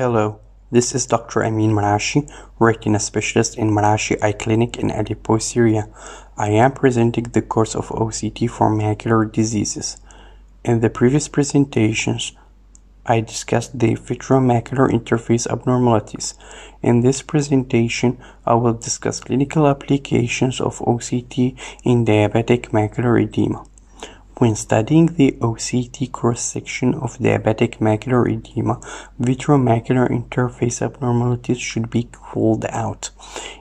Hello, this is Dr. Ameen Marashi, retina specialist in Marashi Eye Clinic in Aleppo, Syria. I am presenting the course of OCT for macular diseases. In the previous presentations, I discussed the vitreomacular interface abnormalities. In this presentation, I will discuss clinical applications of OCT in diabetic macular edema. When studying the OCT cross-section of diabetic macular edema, vitreomacular interface abnormalities should be ruled out.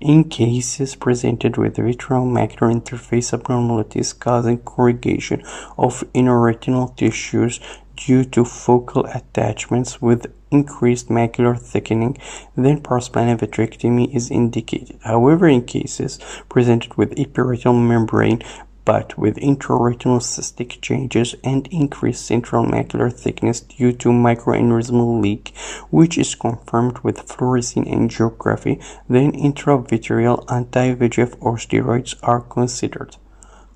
In cases presented with vitreomacular interface abnormalities causing corrugation of inner retinal tissues due to focal attachments with increased macular thickening, then pars plana vitrectomy is indicated. However, in cases presented with epiretinal membrane but with intraretinal cystic changes and increased central macular thickness due to microaneurysmal leak, which is confirmed with fluorescein angiography, then intravitreal anti-VEGF or steroids are considered.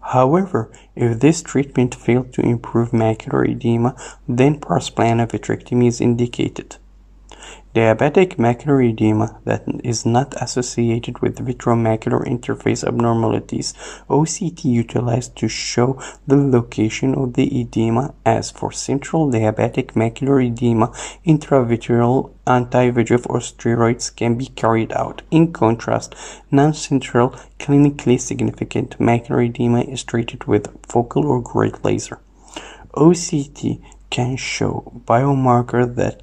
However, if this treatment failed to improve macular edema, then pars plana vitrectomy is indicated. Diabetic macular edema that is not associated with vitreomacular interface abnormalities, OCT utilized to show the location of the edema as for central diabetic macular edema, intravitreal anti-VEGF or steroids can be carried out. In contrast, non-central clinically significant macular edema is treated with focal or grid laser. OCT can show biomarker that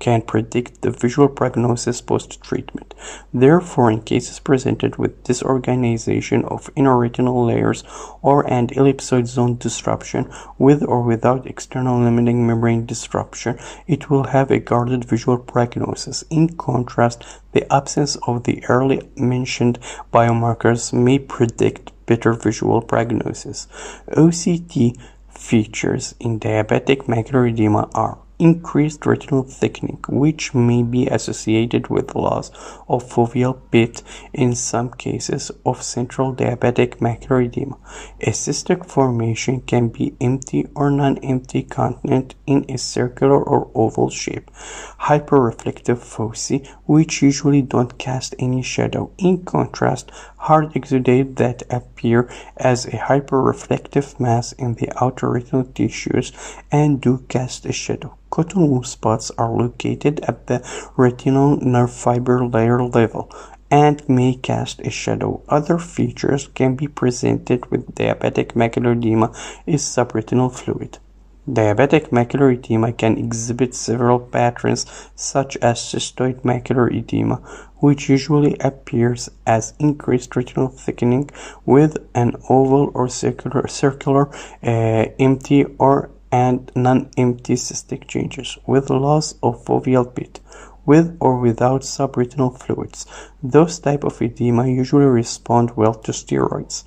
can predict the visual prognosis post-treatment. Therefore, in cases presented with disorganization of inner retinal layers or an ellipsoid zone disruption with or without external limiting membrane disruption, it will have a guarded visual prognosis. In contrast, the absence of the early mentioned biomarkers may predict better visual prognosis. OCT features in diabetic macular edema are increased retinal thickening, which may be associated with loss of foveal pit in some cases of central diabetic macular edema. A cystic formation can be empty or non-empty continent in a circular or oval shape. Hyperreflective foci, which usually don't cast any shadow. In contrast, hard exudate that appear as a hyperreflective mass in the outer retinal tissues and do cast a shadow. Cotton wool spots are located at the retinal nerve fiber layer level and may cast a shadow. Other features can be presented with diabetic macular edema is subretinal fluid. Diabetic macular edema can exhibit several patterns such as cystoid macular edema, which usually appears as increased retinal thickening with an oval or circular, circular uh, empty or and non-empty cystic changes with loss of foveal pit with or without subretinal fluids. Those type of edema usually respond well to steroids.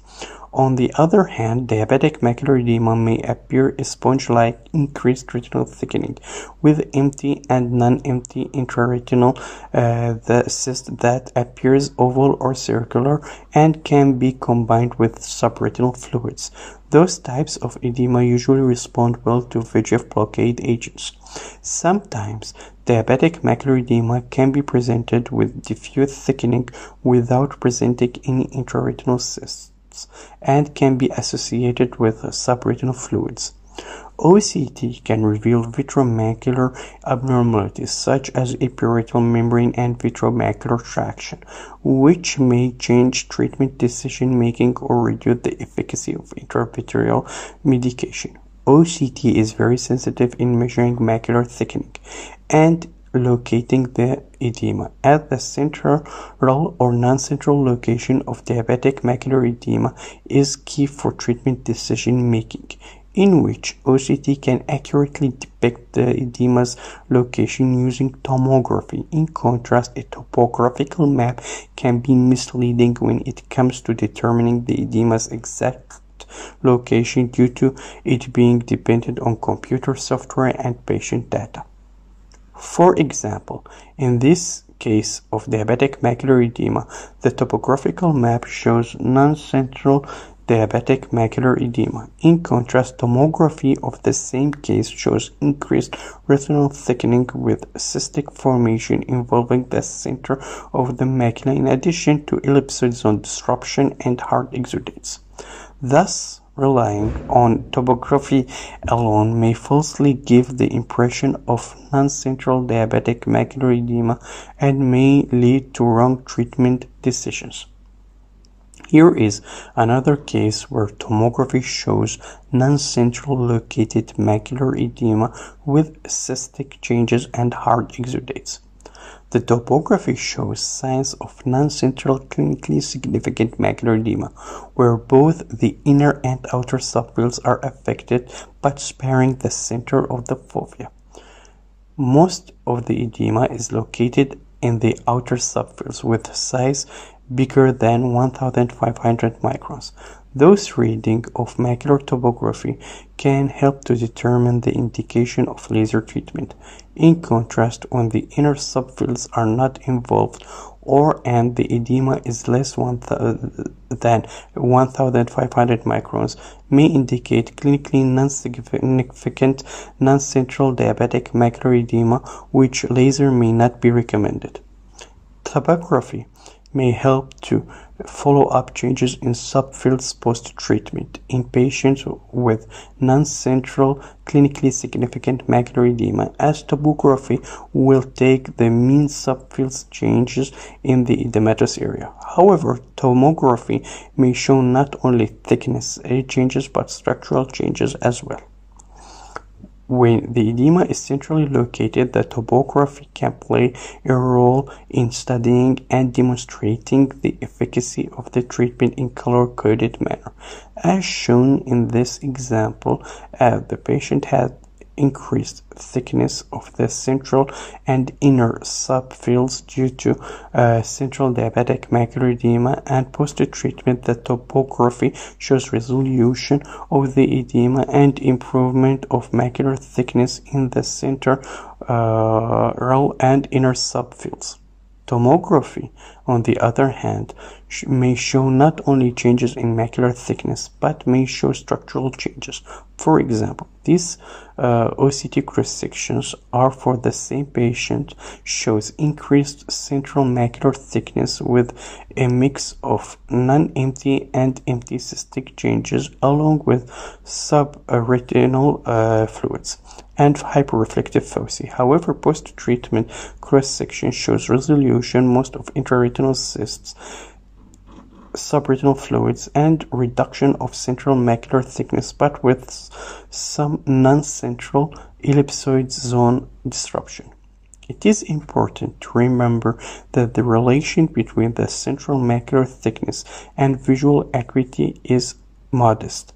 On the other hand, diabetic macular edema may appear sponge-like increased retinal thickening with empty and non-empty intraretinal uh, the cyst that appears oval or circular and can be combined with subretinal fluids. Those types of edema usually respond well to VEGF blockade agents. Sometimes diabetic macular edema can be presented with diffuse thickening without presenting any intraretinal cysts and can be associated with subretinal fluids. OCT can reveal vitreomacular abnormalities such as epiretinal membrane and vitreomacular traction, which may change treatment decision making or reduce the efficacy of intravitreal medication. OCT is very sensitive in measuring macular thickening and locating the edema at the central or non-central location of diabetic macular edema is key for treatment decision making in which OCT can accurately depict the edema's location using tomography. In contrast, a topographical map can be misleading when it comes to determining the edema's exact location due to it being dependent on computer software and patient data. For example, in this case of diabetic macular edema, the topographical map shows non-central diabetic macular edema. In contrast, tomography of the same case shows increased retinal thickening with cystic formation involving the center of the macula in addition to ellipsoid zone disruption and hard exudates. Thus, relying on tomography alone may falsely give the impression of non-central diabetic macular edema and may lead to wrong treatment decisions. Here is another case where tomography shows non-central located macular edema with cystic changes and hard exudates. The topography shows signs of non-central clinically significant macular edema, where both the inner and outer subfields are affected but sparing the center of the fovea. Most of the edema is located in the outer subfields with size bigger than 1500 microns. Those reading of macular topography can help to determine the indication of laser treatment. In contrast, when the inner subfields are not involved or and the edema is less one than 1500 microns may indicate clinically non-significant non-central diabetic macular edema which laser may not be recommended. Topography may help to follow up changes in subfields post-treatment in patients with non-central clinically significant macular edema as topography will take the mean subfields changes in the edematous area. However, tomography may show not only thickness changes but structural changes as well. When the edema is centrally located, the topography can play a role in studying and demonstrating the efficacy of the treatment in color-coded manner. As shown in this example, uh, the patient had increased thickness of the central and inner subfields due to uh, central diabetic macular edema and post-treatment the topography shows resolution of the edema and improvement of macular thickness in the central uh, and inner subfields. Tomography, on the other hand, may show not only changes in macular thickness but may show structural changes. For example, these uh, OCT cross sections are for the same patient shows increased central macular thickness with a mix of non-empty and empty cystic changes along with subretinal uh, fluids and hyperreflective foci. However, post-treatment cross-section shows resolution most of intraretinal cysts subretinal fluids and reduction of central macular thickness but with some non-central ellipsoid zone disruption. It is important to remember that the relation between the central macular thickness and visual acuity is modest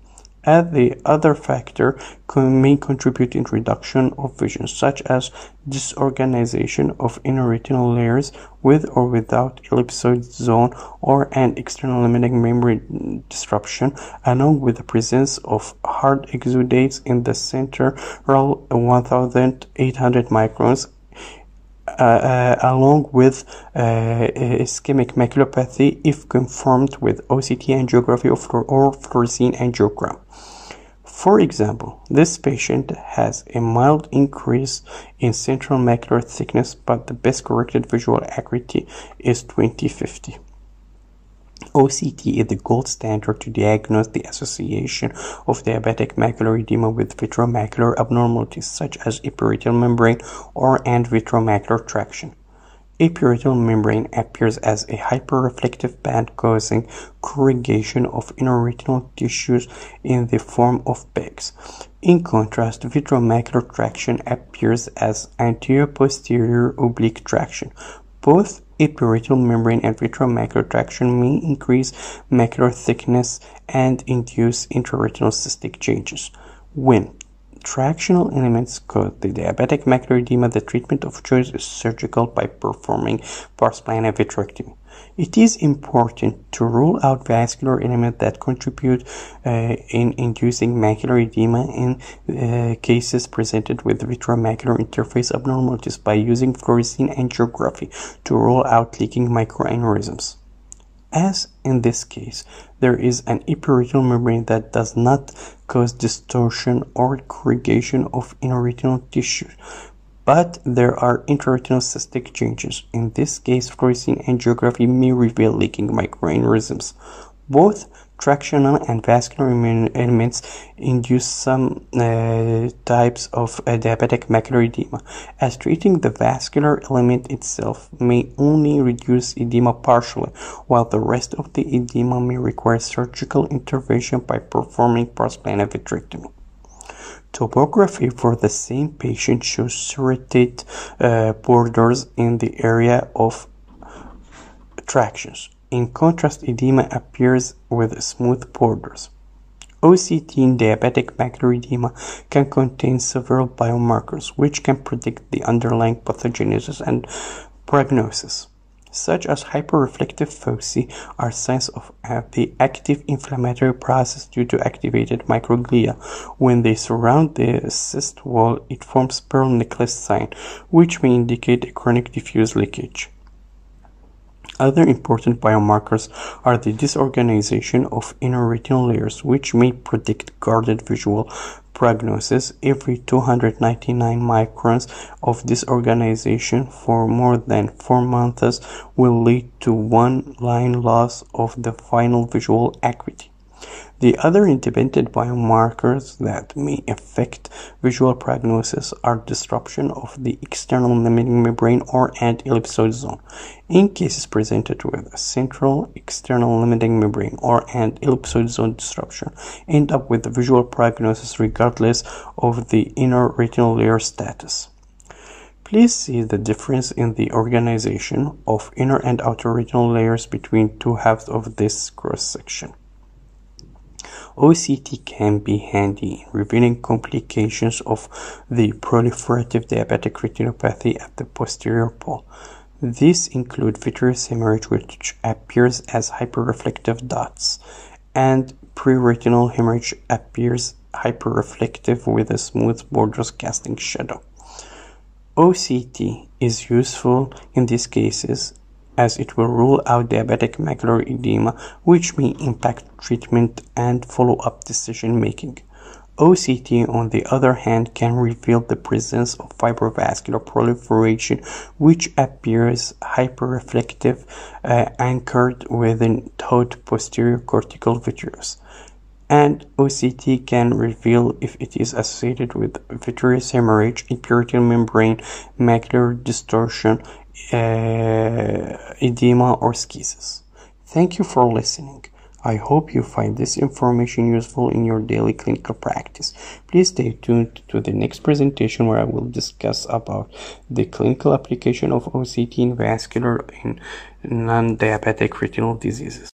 as the other factor may contribute in reduction of vision, such as disorganization of inner retinal layers with or without ellipsoid zone or an external limiting membrane disruption, along with the presence of hard exudates in the central 1800 microns along with uh, ischemic maculopathy if confirmed with OCT angiography or, or fluorescein angiogram. For example, this patient has a mild increase in central macular thickness, but the best corrected visual acuity is 2050. OCT is the gold standard to diagnose the association of diabetic macular edema with vitreomacular abnormalities such as epiretinal membrane or and vitreomacular traction. Epiretinal membrane appears as a hyperreflective band causing corrugation of inner retinal tissues in the form of pegs. In contrast, vitreomacular traction appears as anterior-posterior oblique traction. Both epiretinal membrane and vitreomacular traction may increase macular thickness and induce intraretinal cystic changes. When Tractional elements cause the diabetic macular edema. The treatment of choice is surgical by performing pars plana vitrectomy. It is important to rule out vascular elements that contribute uh, in inducing macular edema in uh, cases presented with vitreomacular interface abnormalities by using fluorescein angiography to rule out leaking microaneurysms. As in this case, there is an epiretinal membrane that does not cause distortion or corrugation of inner retinal tissue, but there are intraretinal cystic changes. In this case, fluorescein angiography may reveal leaking microaneurysms. Both tractional and vascular elements induce some uh, types of uh, diabetic macular edema, as treating the vascular element itself may only reduce edema partially, while the rest of the edema may require surgical intervention by performing pars plana vitrectomy. Topography for the same patient shows serrated uh, borders in the area of tractions. In contrast, edema appears with smooth borders. OCT in diabetic macular edema can contain several biomarkers which can predict the underlying pathogenesis and prognosis, such as hyperreflective foci are signs of the active inflammatory process due to activated microglia. When they surround the cyst wall, it forms pearl necklace sign, which may indicate a chronic diffuse leakage. Other important biomarkers are the disorganization of inner retinal layers, which may predict guarded visual prognosis. Every 299 microns of disorganization for more than 4 months will lead to one line loss of the final visual acuity. The other independent biomarkers that may affect visual prognosis are disruption of the external limiting membrane or ellipsoid zone. In cases presented with a central external limiting membrane or ellipsoid zone disruption, end up with visual prognosis regardless of the inner retinal layer status. Please see the difference in the organization of inner and outer retinal layers between two halves of this cross section. OCT can be handy in revealing complications of the proliferative diabetic retinopathy at the posterior pole. These include vitreous hemorrhage, which appears as hyperreflective dots, and preretinal hemorrhage appears hyperreflective with a smooth borders casting shadow. OCT is useful in these cases as it will rule out diabetic macular edema, which may impact treatment and follow-up decision making. OCT, on the other hand, can reveal the presence of fibrovascular proliferation, which appears hyperreflective, uh, anchored within taut posterior cortical vitreous. And OCT can reveal if it is associated with vitreous hemorrhage, epiretinal membrane, macular distortion, uh, edema or schisis. Thank you for listening. I hope you find this information useful in your daily clinical practice. Please stay tuned to the next presentation where I will discuss about the clinical application of OCT in vascular and non-diabetic retinal diseases.